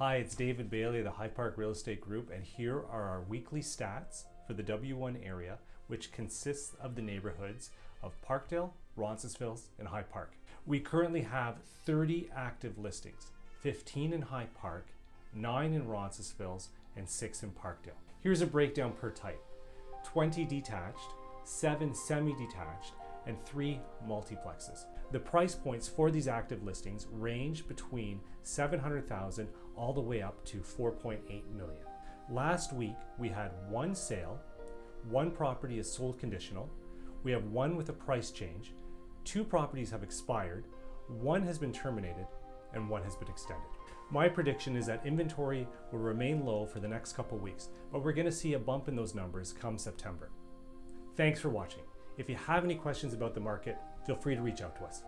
Hi, it's David Bailey of the High Park Real Estate Group, and here are our weekly stats for the W1 area, which consists of the neighborhoods of Parkdale, Roncesvalles, and High Park. We currently have 30 active listings 15 in High Park, 9 in Roncesvalles, and 6 in Parkdale. Here's a breakdown per type 20 detached, 7 semi detached, and 3 multiplexes. The price points for these active listings range between 700,000 all the way up to 4.8 million. Last week we had one sale, one property is sold conditional, we have one with a price change, two properties have expired, one has been terminated, and one has been extended. My prediction is that inventory will remain low for the next couple weeks, but we're going to see a bump in those numbers come September. Thanks for watching. If you have any questions about the market, feel free to reach out to us.